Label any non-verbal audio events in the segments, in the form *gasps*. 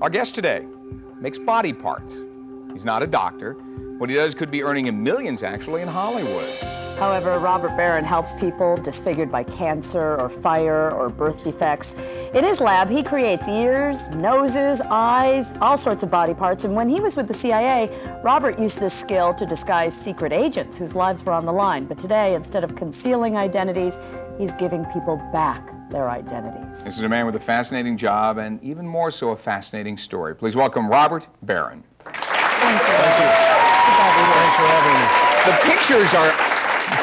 Our guest today makes body parts. He's not a doctor. What he does could be earning him millions, actually, in Hollywood. However, Robert Barron helps people disfigured by cancer or fire or birth defects. In his lab, he creates ears, noses, eyes, all sorts of body parts. And when he was with the CIA, Robert used this skill to disguise secret agents whose lives were on the line. But today, instead of concealing identities, he's giving people back their identities. This is a man with a fascinating job and even more so a fascinating story. Please welcome Robert Barron. Thank you. Thanks for having me. The pictures are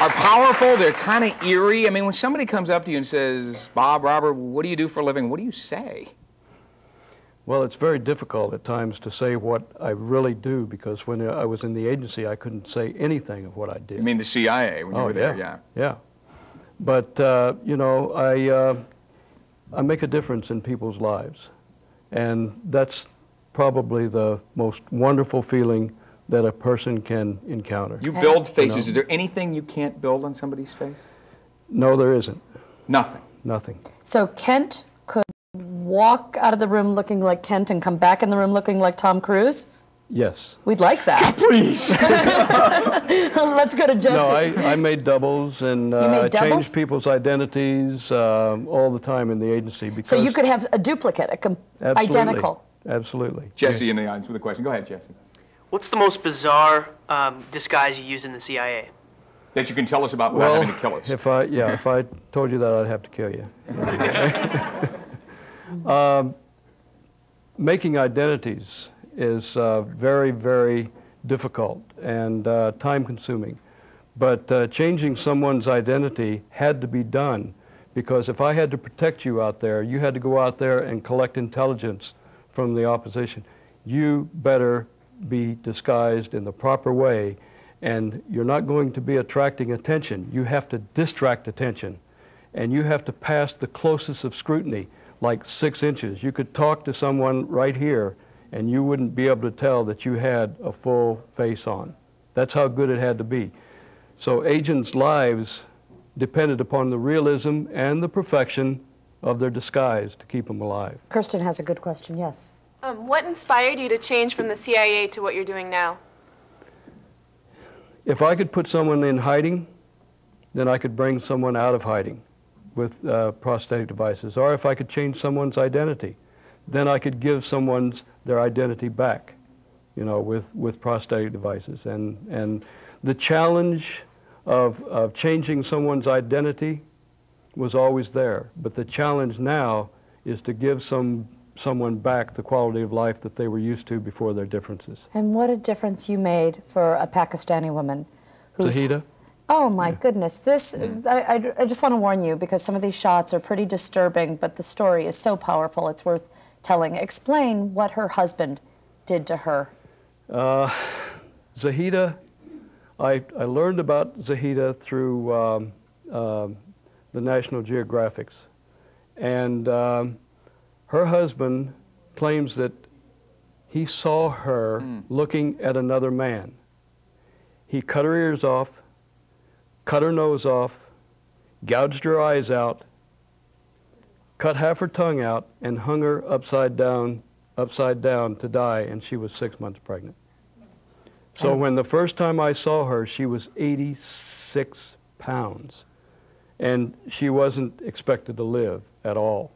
are powerful. They're kind of eerie. I mean, when somebody comes up to you and says, "Bob, Robert, what do you do for a living?" What do you say? Well, it's very difficult at times to say what I really do because when I was in the agency, I couldn't say anything of what I did. I mean, the CIA when you oh, were there, yeah, yeah. But uh, you know, I uh, I make a difference in people's lives, and that's probably the most wonderful feeling that a person can encounter. You build faces. You know? Is there anything you can't build on somebody's face? No, there isn't. Nothing. Nothing. So Kent could walk out of the room looking like Kent and come back in the room looking like Tom Cruise? Yes. We'd like that. *laughs* Please. *laughs* Let's go to Jesse. No, I, I made doubles and uh, made I doubles? changed people's identities um, all the time in the agency because so you could have a duplicate, a com- absolutely, identical. Absolutely. Jesse in the audience with a question. Go ahead, Jesse. What's the most bizarre um, disguise you use in the CIA? That you can tell us about without Well, having to kill us. if I yeah, if I told you that, I'd have to kill you. *laughs* um, making identities is uh, very, very difficult and uh, time-consuming. But uh, changing someone's identity had to be done because if I had to protect you out there, you had to go out there and collect intelligence from the opposition. You better be disguised in the proper way, and you're not going to be attracting attention. You have to distract attention, and you have to pass the closest of scrutiny, like six inches. You could talk to someone right here, and you wouldn't be able to tell that you had a full face on. That's how good it had to be. So agents' lives depended upon the realism and the perfection of their disguise to keep them alive. Kirsten has a good question, yes. Um, what inspired you to change from the CIA to what you're doing now? If I could put someone in hiding, then I could bring someone out of hiding with uh, prosthetic devices. Or if I could change someone's identity, then I could give someone's their identity back, you know, with, with prosthetic devices. And, and the challenge of, of changing someone's identity was always there. But the challenge now is to give some, someone back the quality of life that they were used to before their differences. And what a difference you made for a Pakistani woman who's. Zahida? Oh my goodness! This I, I, I just want to warn you because some of these shots are pretty disturbing, but the story is so powerful. It's worth telling. Explain what her husband did to her. Uh, Zahida, I, I learned about Zahida through um, um the National Geographics. And um, her husband claims that he saw her looking at another man. He cut her ears off, cut her nose off, gouged her eyes out, cut half her tongue out, and hung her upside down, upside down to die, and she was six months pregnant. So when the first time I saw her, she was 86 pounds, and she wasn't expected to live at all.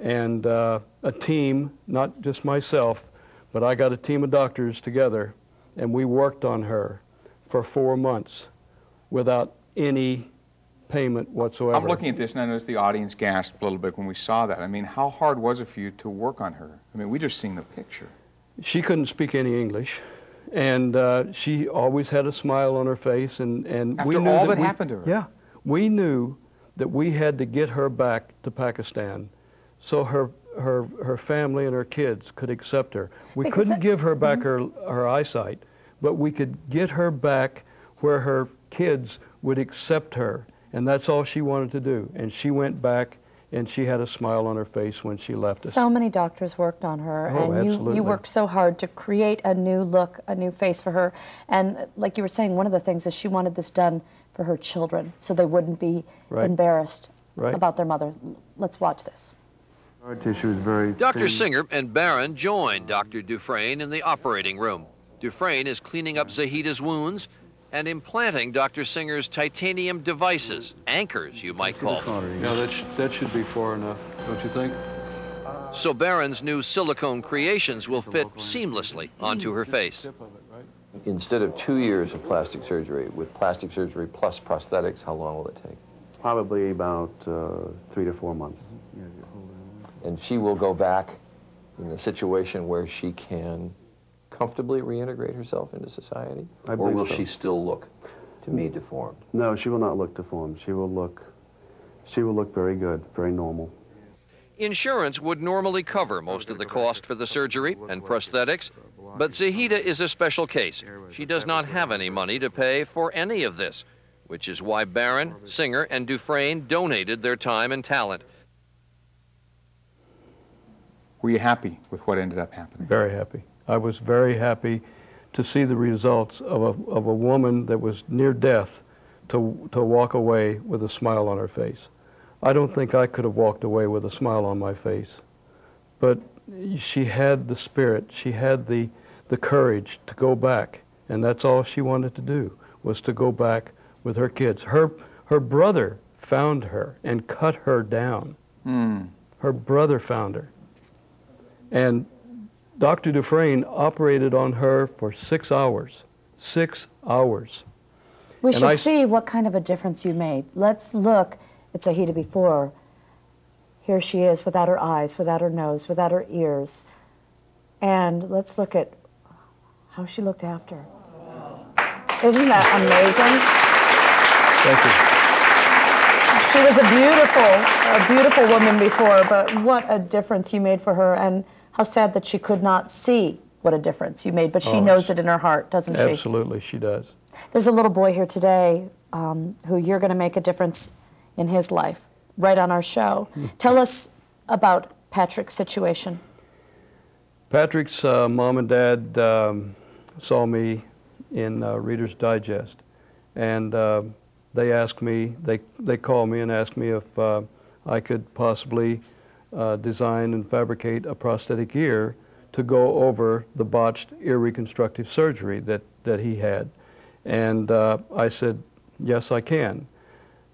And uh, a team, not just myself, but I got a team of doctors together, and we worked on her for four months without any payment whatsoever. I'm looking at this and I noticed the audience gasped a little bit when we saw that. I mean, how hard was it for you to work on her? I mean, we just seen the picture. She couldn't speak any English, and uh, she always had a smile on her face. And, and we knew all that that we- happened to her. Yeah, we knew that we had to get her back to Pakistan, so her her her family and her kids could accept her. We Because couldn't that- give her back her her eyesight, but we could get her back where her kids would accept her, and that's all she wanted to do. And she went back. And she had a smile on her face when she left us. So many doctors worked on her, Oh, and you, you worked so hard to create a new look, a new face for her. And like you were saying, one of the things is she wanted this done for her children so they wouldn't be Right. embarrassed Right. about their mother. Let's watch this. Scar tissue is very Dr. thin. Singer and Barron join Dr. Dufresne in the operating room. Dufresne is cleaning up Zahida's wounds and implanting Dr. Singer's titanium devices, anchors, you might call them. Yeah, that, sh- that should be far enough, don't you think? So Barron's new silicone creations will fit seamlessly onto her face. Instead of two years of plastic surgery, with plastic surgery plus prosthetics, how long will it take? Probably about uh, three to four months. And she will go back in a situation where she can comfortably reintegrate herself into society? I or will so. she still look to me deformed? No, she will not look deformed. She will look, she will look very good, very normal. Insurance would normally cover most of the cost for the surgery and prosthetics, but Zahida is a special case. She does not have any money to pay for any of this, which is why Barron, Singer, and Dufresne donated their time and talent. Were you happy with what ended up happening? Very happy. I was very happy to see the results of a, of a woman that was near death to, to walk away with a smile on her face. I don't think I could have walked away with a smile on my face. But she had the spirit, she had the, the courage to go back, and that's all she wanted to do, was to go back with her kids. Her, her brother found her and cut her down. Hmm. Her brother found her. And Dr. Dufresne operated on her for six hours. Six hours. We And should I see what kind of a difference you made. Let's look at Zahida before. Here she is without her eyes, without her nose, without her ears. And let's look at how she looked after. Isn't that amazing? Thank you. She was a beautiful, a beautiful woman before, but what a difference you made for her, and how sad that she could not see what a difference you made. But she Oh, knows it in her heart, doesn't she? Absolutely, she does. There's a little boy here today um, who you're going to make a difference in his life right on our show. *laughs* Tell us about Patrick's situation. Patrick's uh, mom and dad um, saw me in uh, Reader's Digest, and uh, they asked me, they, they called me and asked me if uh, I could possibly uh, design and fabricate a prosthetic ear to go over the botched ear reconstructive surgery that, that he had. And uh, I said, yes, I can.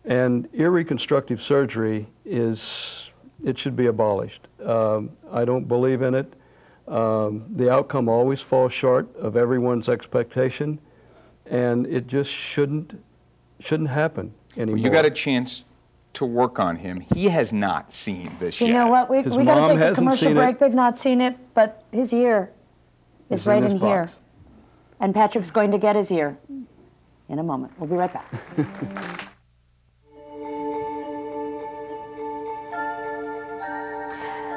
And ear reconstructive surgery is, it should be abolished. Um, I don't believe in it. Um, the outcome always falls short of everyone's expectation, and it just shouldn't, shouldn't happen anymore. Well, you got a chance to work on him. He has not seen this You yet. know what? We, His we got to take a commercial seen it. break. They've not seen it, but his ear is It's right this in here. box. And Patrick's going to get his ear in a moment. We'll be right back. *laughs*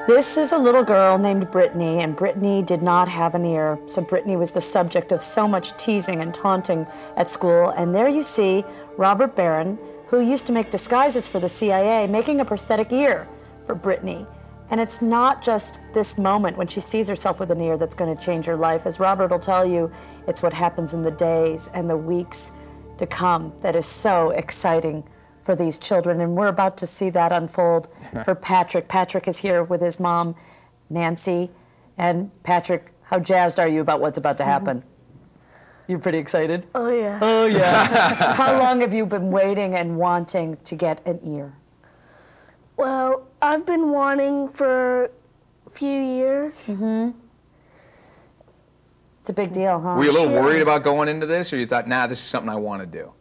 This is a little girl named Brittany, and Brittany did not have an ear. So Brittany was the subject of so much teasing and taunting at school. And there you see Robert Barron, who used to make disguises for the CIA, making a prosthetic ear for Brittany. And it's not just this moment when she sees herself with an ear that's going to change her life. As Robert will tell you, it's what happens in the days and the weeks to come that is so exciting for these children. And we're about to see that unfold *laughs* for Patrick. Patrick is here with his mom, Nancy. And Patrick, how jazzed are you about what's about to mm-hmm. happen? You're pretty excited? Oh, yeah. Oh, yeah. *laughs* how long have you been waiting and wanting to get an ear? Well, I've been wanting for a few years. Mhm. It's a big deal, huh? Were you a little Yeah. worried about going into this, or you thought, nah, this is something I want to do?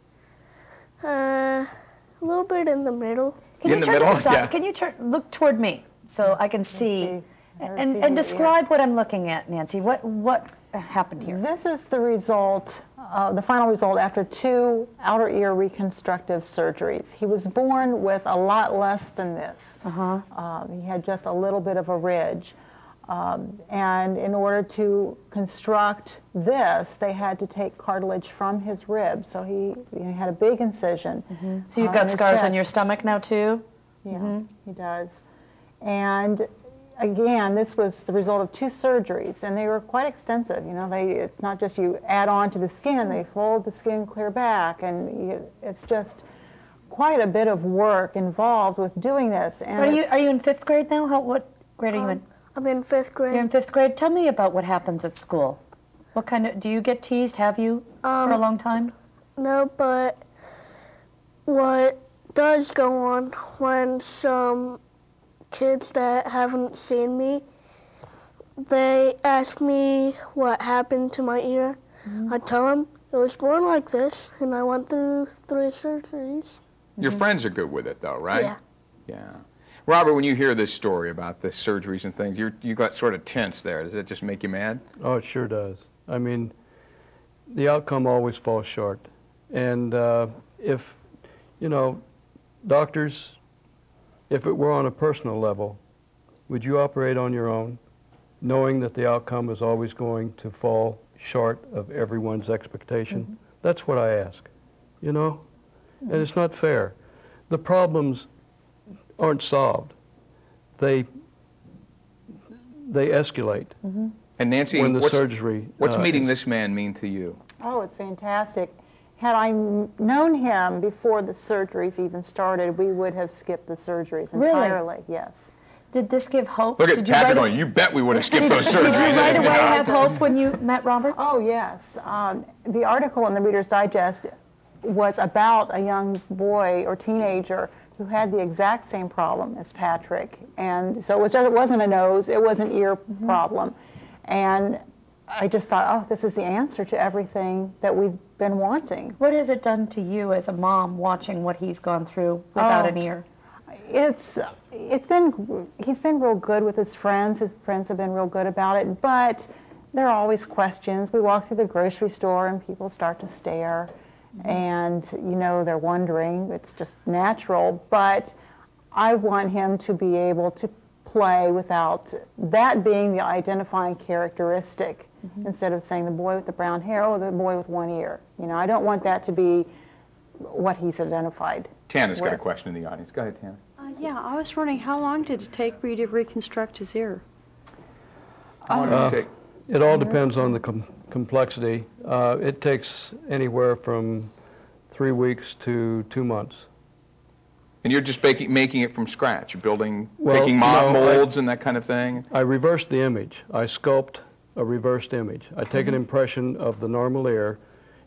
Uh, a little bit in the middle. Can In you the turn middle? to the side? Yeah. Can you turn look toward me so I can see see. And, and, the ear. describe what I'm looking at, Nancy. What what happened here? This is the result, uh, the final result after two outer ear reconstructive surgeries. He was born with a lot less than this. Uh-huh. Um, he had just a little bit of a ridge. Um, and in order to construct this, they had to take cartilage from his rib. So he, he had a big incision. So you've uh, got in scars on your stomach now too. Yeah, he does. And again, this was the result of two surgeries, and they were quite extensive. You know, they it's not just you add on to the skin; they fold the skin clear back, and you, it's just quite a bit of work involved with doing this. And Are you are you in fifth grade now? How what grade are you in? Um, I'm in fifth grade. You're in fifth grade. Tell me about what happens at school. What kind of do you get teased? Have you for a Um, long time? No, but what does go on when some kids that haven't seen me, they ask me what happened to my ear. I tell them it was born like this, and I went through three surgeries. Your friends are good with it, though, right? Yeah. Yeah. Robert, when you hear this story about the surgeries and things, you're, you got sort of tense there. Does it just make you mad? Oh, it sure does. I mean, the outcome always falls short. And uh, if, you know, doctors, if it were on a personal level, would you operate on your own, knowing that the outcome is always going to fall short of everyone's expectation? That's what I ask, you know? And it's not fair. The problems aren't solved. They, they escalate. And Nancy, when the what's, surgery. what's uh, meeting is- this man mean to you? Oh, it's fantastic. Had I known him before the surgeries even started, we would have skipped the surgeries entirely. Really? entirely. Yes. Did this give hope? Look at did you Patrick right- going, you bet we would have skipped did, those did you right away Yeah. have hope when you *laughs* met Robert? Oh, yes. Um, the article in the Reader's Digest was about a young boy or teenager who had the exact same problem as Patrick. And so it, was just, it wasn't a nose, it was an ear problem. And I just thought, oh, this is the answer to everything that we've been wanting. What has it done to you as a mom watching what he's gone through without Oh. an ear? It's it's been he's been real good with his friends. His friends have been real good about it, but there are always questions. We walk through the grocery store and people start to stare, mm-hmm. and you know they're wondering. It's just natural, but I want him to be able to play without that being the identifying characteristic instead of saying the boy with the brown hair, oh, the boy with one ear. You know, I don't want that to be what he's identified. Tana's got a question in the audience. Go ahead, Tana. Uh, yeah, I was wondering how long did it take for you to reconstruct his ear? How long did Uh, it take? It all depends on the com- complexity. Uh, it takes anywhere from three weeks to two months. And you're just making, making it from scratch. You're building, Well, taking mo- no, I- molds and that kind of thing. I reversed the image. I sculpt a reversed image. I take an mm-hmm. impression of the normal ear,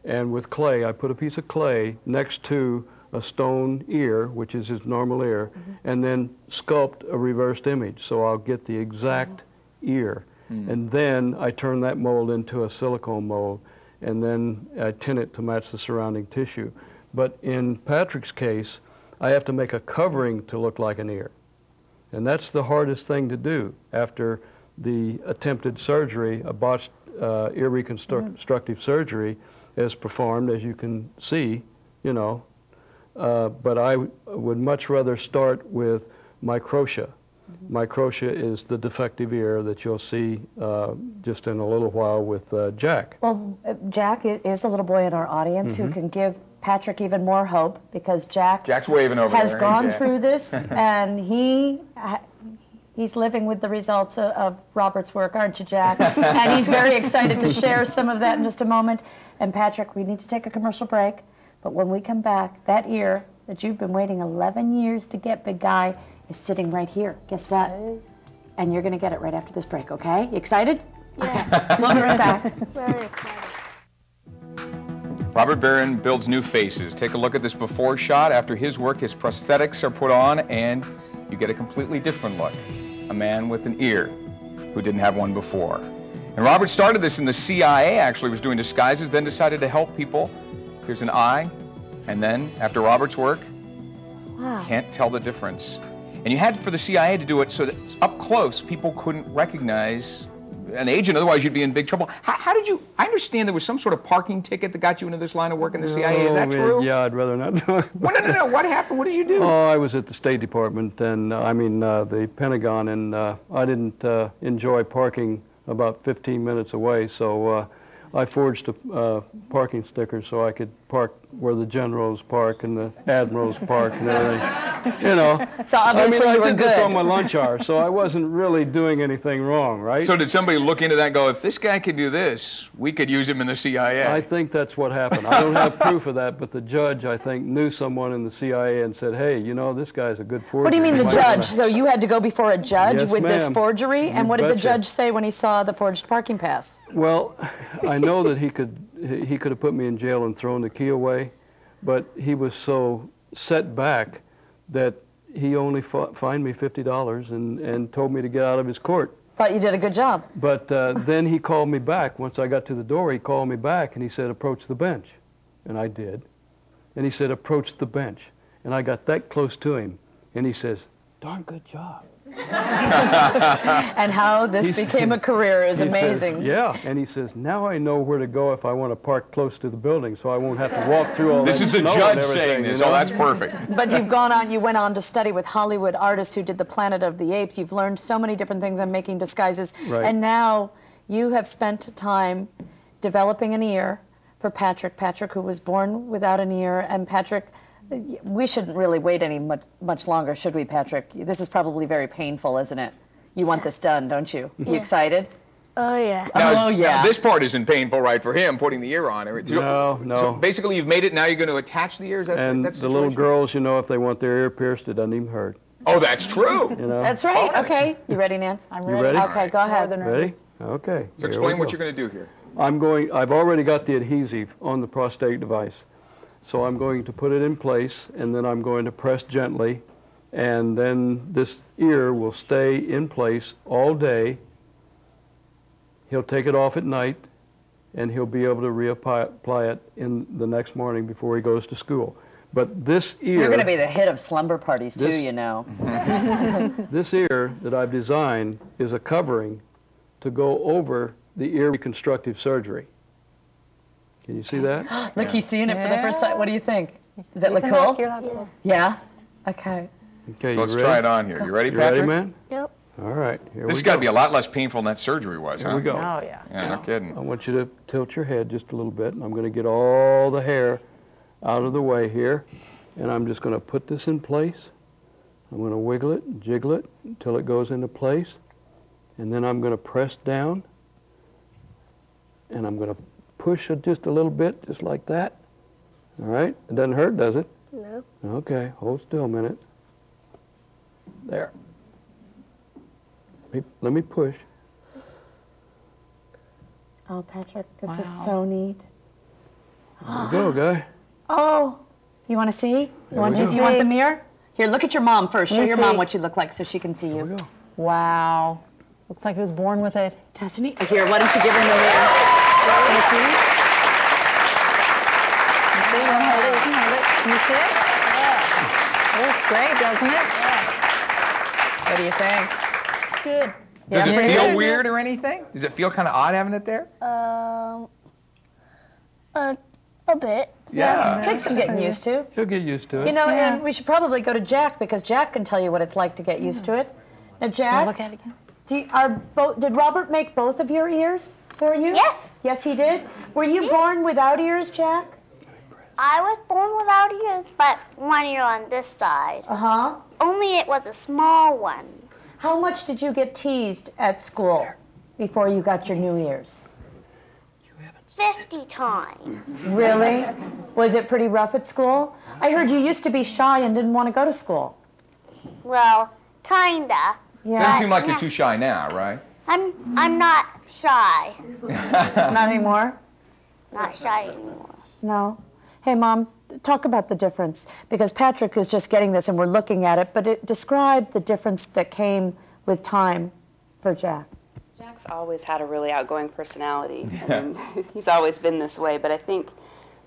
and with clay, I put a piece of clay next to a stone ear, which is his normal ear, mm-hmm. and then sculpt a reversed image. So I'll get the exact mm-hmm. ear. Mm. And then I turn that mold into a silicone mold, and then I tint it to match the surrounding tissue. But in Patrick's case, I have to make a covering to look like an ear. And that's the hardest thing to do after the attempted surgery, a botched uh, ear reconstructive surgery is performed, as you can see, you know. Uh, but I w- would much rather start with microtia. Microtia is the defective ear that you'll see uh, just in a little while with uh, Jack. Well, uh, Jack is a little boy in our audience who Mhm. can give Patrick even more hope because Jack Jack's waving over has there. gone Jack. through this *laughs* and he ha- he's living with the results of, of Robert's work, aren't you, Jack? *laughs* and he's very excited to share some of that in just a moment. And Patrick, we need to take a commercial break, but when we come back, that ear that you've been waiting 11 years to get, big guy, is sitting right here. Guess what? And you're going to get it right after this break, okay? You excited? Yeah. Okay. We'll be right back. *laughs* Very excited. Robert Barron builds new faces. Take a look at this before shot. After his work, his prosthetics are put on, and you get a completely different look. A man with an ear who didn't have one before. And Robert started this in the CIA, actually, was doing disguises, then decided to help people. Here's an eye, and then, after Robert's work, Wow. can't tell the difference. And you had for the CIA to do it so that up close people couldn't recognize an agent, otherwise you'd be in big trouble. How, how did you? I understand there was some sort of parking ticket that got you into this line of work in the CIA. Is that true? Yeah, I'd rather not talk Well, no, no, no. What happened? What did you do? *laughs* Oh, I was at the State Department, and uh, I mean uh, the Pentagon, and uh, I didn't uh, enjoy parking about 15 minutes away, so uh, I forged a uh, parking sticker so I could park where the generals park and the admirals park and everything. you know. *laughs* So obviously I obviously mean, I you were did this on my lunch hour, so I wasn't really doing anything wrong, right? So did somebody look into that and go, if this guy could do this, we could use him in the CIA? I think that's what happened. I don't have proof of that, but the judge, I think, knew someone in the CIA and said, "Hey, you know, this guy's a good forger." What do you mean the might wanna-" judge? So you had to go before a judge Yes, with this ma'am. forgery? And You what did the betcha. judge say when he saw the forged parking pass? Well, I know that he could he could have put me in jail and thrown the key away, but he was so set back that he only fi- fined me fifty dollars and and told me to get out of his court. Thought you did a good job. But uh, *laughs* then he called me back. Once I got to the door, he called me back and he said, "Approach the bench," and I did. And he said, "Approach the bench," and I got that close to him, and he says, "Darn good job." *laughs* and how this He became said- a career is he says, amazing. yeah, and he says, now I know where to go if I want to park close to the building, so I won't have to walk through all This This is the snow and judge everything, saying you this. know? Oh, that's perfect. But you've gone on, you went on to study with Hollywood artists who did the Planet of the Apes. You've learned so many different things on making disguises. Right. And now you have spent time developing an ear for Patrick. Patrick, who was born without an ear. And Patrick, we shouldn't really wait any much, much longer, should we, Patrick? This is probably very painful, isn't it? You want this done, don't you? You excited? Oh yeah. Now, Oh, yeah. now, this part isn't painful, right, for him, putting the ear on. So- No, no. So basically, you've made it, now you're going to attach the ears? That, And that's the little girls, you know, if they want their ear pierced, it doesn't even hurt. Oh, that's true. You know? That's right. Bonus. Okay. You ready, Nance? I'm You ready? Okay, go ahead. Ready? Okay. So here explain what go. you're going to do here. I'm going, I've already got the adhesive on the prosthetic device. So I'm going to put it in place and then I'm going to press gently and then this ear will stay in place all day. He'll take it off at night and he'll be able to reapply it in the next morning before he goes to school. But this ear You're going to be the hit of slumber parties, too, This- you know. *laughs* this ear that I've designed is a covering to go over the ear reconstructive surgery. Can you see that? *gasps* Look, he's seeing it for the first time. What do you think? Does that You look cool? look, you're allowed to look. Yeah? Okay. Okay, So let's ready? try it on here. You ready, You Patrick? ready, man? Yep. All right. Here This has we got to be a lot less painful than that surgery was, Here huh? we go. Oh, yeah. Yeah, no kidding. I want you to tilt your head just a little bit, and I'm going to get all the hair out of the way here, and I'm just going to put this in place. I'm going to wiggle it, jiggle it until it goes into place, and then I'm going to press down, and I'm going to push it just a little bit, just like that. All right? It doesn't hurt, does it? No. Okay, hold still a minute. There. Let me, let me push. Oh, Patrick, this is so neat. There we go, guy. *gasps* Oh, you want to see? You want, you, you want the mirror? Here, look at your mom first. Show Let me your mom what you look like so she can see you. Wow. Looks like he was born with it. Doesn't he? Here, why don't you give him the mirror? Can you see? You see? Wanna hold it? You can hold it. Can you see? Yeah. It looks great, doesn't it? Yeah. What do you think? Good. Does Yeah, it feel good. weird or anything? Does it feel kind of odd having it there? Um. A, a bit. Yeah. Takes some getting used to. He'll get used to it. You know, Yeah. and we should probably go to Jack because Jack can tell you what it's like to get used to it. Now, Wanna Jack, look at it again? do you, are both? Did Robert make both of your ears for you? Yes. Yes, he did. Were you born without ears, Jack? I was born without ears, but one ear on this side. Uh huh. Only it was a small one. How much did you get teased at school before you got your new ears? 50 times. Really? Was it pretty rough at school? I heard you used to be shy and didn't want to go to school. Well, kinda. Yeah. Doesn't seem like you're too shy now, right? I'm I'm not shy. *laughs* Not anymore? Not shy anymore. No. Hey, Mom, talk about the difference because Patrick is just getting this and we're looking at it, but it, describe the difference that came with time for Jack. Jack's always had a really outgoing personality. I mean, *laughs* he's always been this way. But I think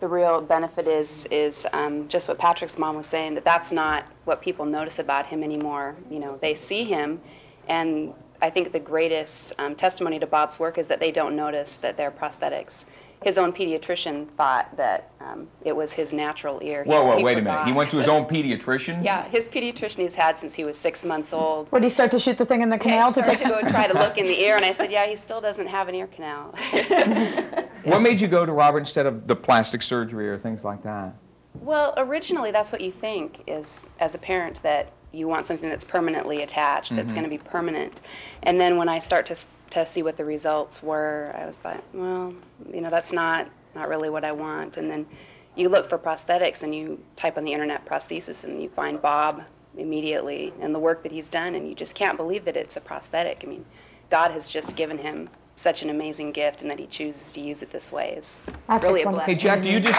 the real benefit is is um, just what Patrick's mom was saying that that's not what people notice about him anymore. You know, they see him, and I think the greatest um, testimony to Bob's work is that they don't notice that they're prosthetics. His own pediatrician thought that um, it was his natural ear. He- Whoa, whoa, he wait a minute. He went to his own pediatrician? Yeah, his pediatrician he's had since he was six months old. Where did he start to shoot the thing in the Yeah, canal he to started take to go *laughs* try to look in the ear, and I said, "Yeah, he still doesn't have an ear canal." *laughs* What made you go to Robert instead of the plastic surgery or things like that? Well, originally that's what you think is as a parent that you want something that's permanently attached, that's Mhm. going to be permanent. And then when I start to to see what the results were, I was like, well, you know, that's not not really what I want. And then you look for prosthetics and you type on the internet prosthesis and you find Bob immediately and the work that he's done and you just can't believe that it's a prosthetic. I mean, God has just given him such an amazing gift and that he chooses to use it this way is That's really what's a blessing. Hey, Jack, do you just.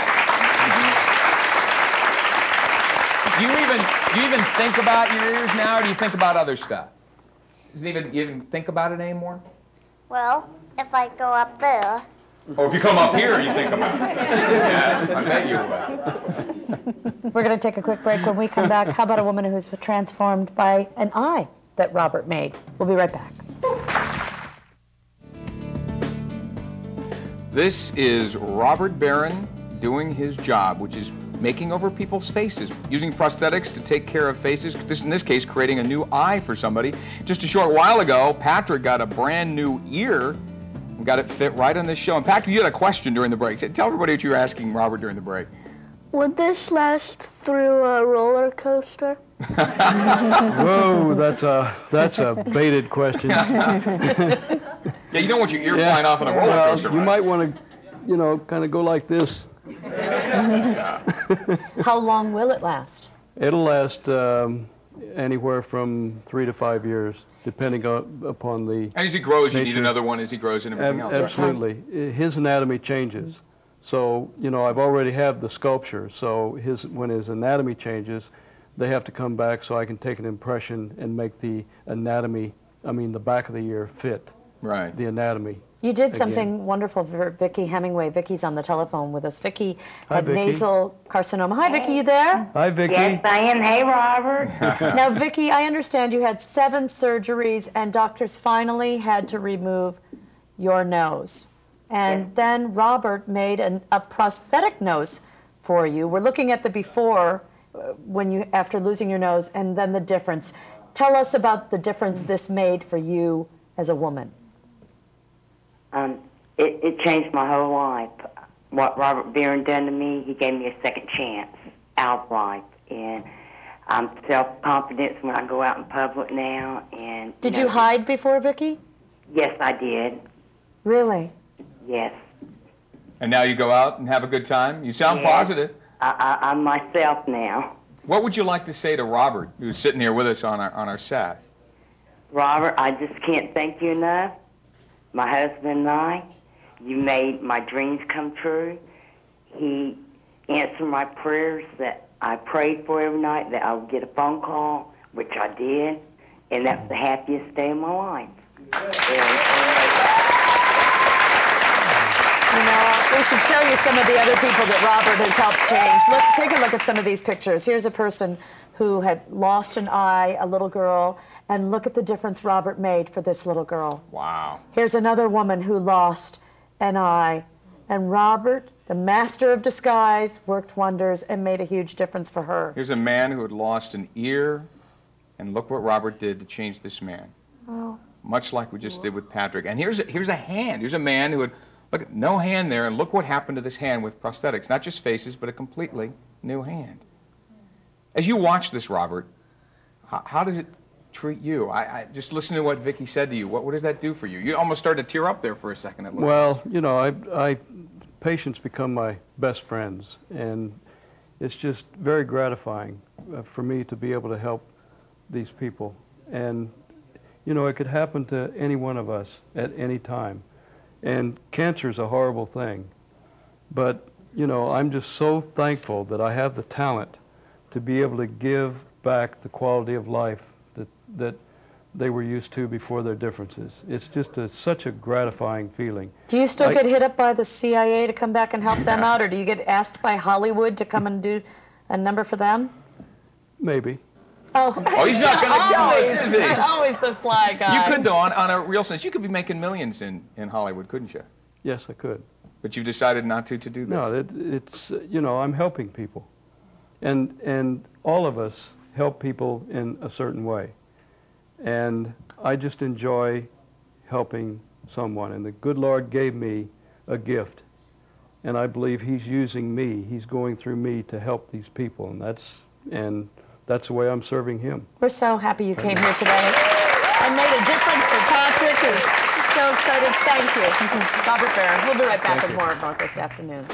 Do you even do you even think about your ears now, or do you think about other stuff? Does it even you even think about it anymore? Well, if I go up there, Or if you come up here, you think about it. Yeah, *laughs* I bet you would. We're going to take a quick break. When we come back, how about a woman who's transformed by an eye that Robert made? We'll be right back. This is Robert Barron doing his job, which is making over people's faces, using prosthetics to take care of faces. This, in this case, creating a new eye for somebody. Just a short while ago, Patrick got a brand new ear and got it fit right on this show. And Patrick, you had a question during the break. Tell everybody what you were asking Robert during the break. would this last through a roller coaster? *laughs* Whoa, that's a that's a baited question. *laughs* Yeah, you don't want your ear flying off on a roller Well, coaster. you ride. might want to, you know, kind of go like this. *laughs* How long will it last? It'll last um, anywhere from three to five years, depending on, upon the. And as he grows, you need another one as he grows and everything Ab- else. Absolutely. I- His anatomy changes. So, you know, I've already have the sculpture. So his, when his anatomy changes, they have to come back so I can take an impression and make the anatomy, I mean, the back of the ear fit Right. the anatomy. You did Again. something wonderful for Vicki Hemingway. Vicki's on the telephone with us. Vicki Hi, had Vicki. nasal carcinoma. Hi, Vicki, you there? Hi, Vicki. Yes, I am. Hey, Robert. *laughs* *laughs* now, Vicki, I understand you had seven surgeries, and doctors finally had to remove your nose. And then Robert made an, a prosthetic nose for you. We're looking at the before, uh, when you after losing your nose, and then the difference. Tell us about the difference this made for you as a woman. It, it changed my whole life. What Robert Barron done to me, he gave me a second chance outright. And I'm self-confident when I go out in public now. And Did know, you hide before, Vicki? Yes, I did. Really? Yes. And now you go out and have a good time. You sound Yes. positive. I, I, I'm myself now. What would you like to say to Robert, who's sitting here with us on our on our set? Robert, I just can't thank you enough. My husband and I, you made my dreams come true. He answered my prayers that I prayed for every night, that I would get a phone call, which I did, and that's the happiest day of my life. You know, we should show you some of the other people that Robert has helped change. Look, take a look at some of these pictures. Here's a person who had lost an eye, a little girl, and look at the difference Robert made for this little girl. Wow. Here's another woman who lost an eye and Robert, the master of disguise, worked wonders and made a huge difference for her. Here's a man who had lost an ear, and look what Robert did to change this man. Oh. Much like we just did with Patrick. And here's a, here's a hand. Here's a man who had look at no hand there, and look what happened to this hand with prosthetics. Not just faces, but a completely new hand. As you watch this, Robert, how, how does it treat you? I, I just listen to what Vicki said to you. What, what does that do for you? You almost started to tear up there for a second. Well, you know, I, I, patients become my best friends, and it's just very gratifying uh, for me to be able to help these people. And, you know, it could happen to any one of us at any time. And cancer is a horrible thing. But, you know, I'm just so thankful that I have the talent to be able to give back the quality of life that, that they were used to before their differences. It's just a, such a gratifying feeling. Do you still I- get hit up by the CIA to come back and help them out, or do you get asked by Hollywood to come and do a number for them? Maybe. Oh, Oh, he's not gonna *laughs* kill us, is he? Always the sly guy. You could, though, on, on a real sense, you could be making millions in, in Hollywood, couldn't you? Yes, I could. But you've decided not to, to do this. No, it, it's, you know, I'm helping people. And, and all of us help people in a certain way. And I just enjoy helping someone. And the good Lord gave me a gift. and I believe He's using me. He's going through me to help these people, and that's and that's the way I'm serving Him. We're so happy you came here today and made a difference for Patrick. Is so excited. Thank you, Robert Barron. We'll be right back Thank with you. more of Northwest Afternoon.